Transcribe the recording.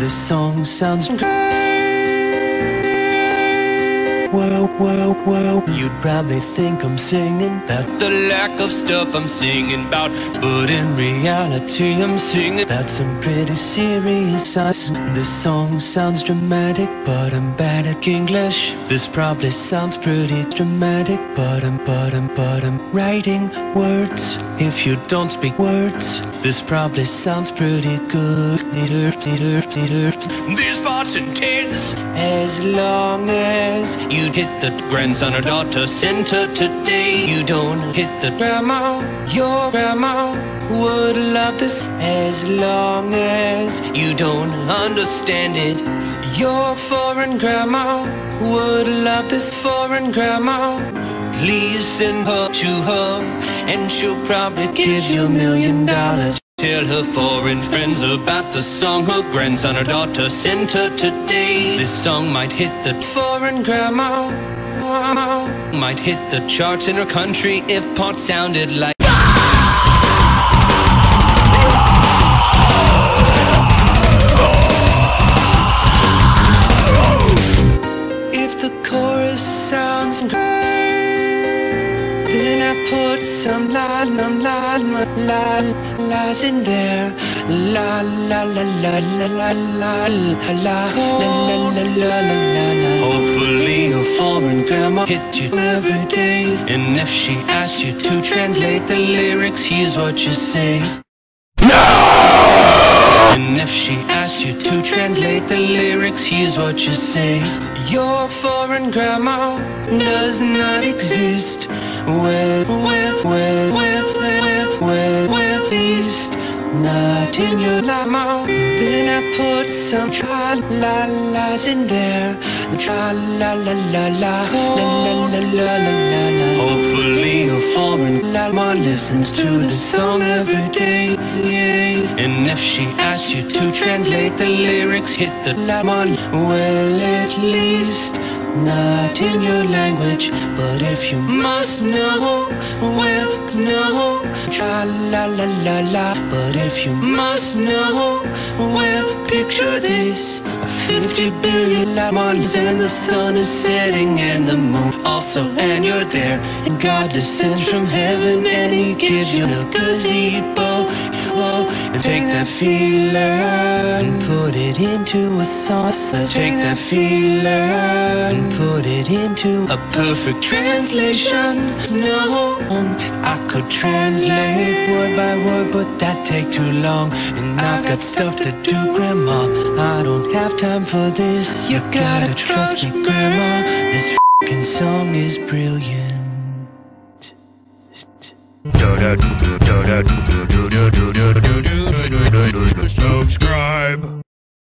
The song sounds great. Well, well, well, you'd probably think I'm singing about the lack of stuff I'm singing about. But in reality, I'm singing about some pretty serious sights. This song sounds dramatic, but I'm bad at English. This probably sounds pretty dramatic, but I'm, but I'm, but I'm writing words. If you don't speak words, this probably sounds pretty good. These parts and tens, as long as you hit the grandson or daughter center today, you don't hit the grandma. Your grandma would love this as long as you don't understand it. Your foreign grandma would love this foreign grandma. Please send her to her, and she'll probably give you a million dollars. Tell her foreign friends about the song her grandson or daughter sent her today. This song might hit the foreign grandma, might hit the charts in her country if part sounded like. If the chorus sounds great, then I put some la la la la la la's in there. La la la la la la la la la la la la la la la. Hopefully your foreign grandma hit you every day, and if she asks you to translate the lyrics, here's what you say. And if she asks you to translate the lyrics, here's what you say. Your foreign grandma does not exist. Well, well, well, well, well, well, well, at least not in your lama. Then I put some tra la la's in there. La la la la la la la la la la la. Hopefully your foreign lama listens to the song every day. And if she asks you to translate the lyrics, hit the lama. Well, at least not in your language, but if you must know, will know, tra la la la la. But if you must know, will picture this: 50 billion lemons, and the sun is setting, and the moon also, and you're there. And God descends from heaven, and He gives you a gazebo. Whoa, and take that feeling and put it into a sauce. And take that feeling and put it into a perfect translation. No, I could translate word by word, but that take too long. And I've got stuff to do, Grandma. I don't have time for this. You gotta trust me, Grandma. This fucking song is brilliant. Subscribe.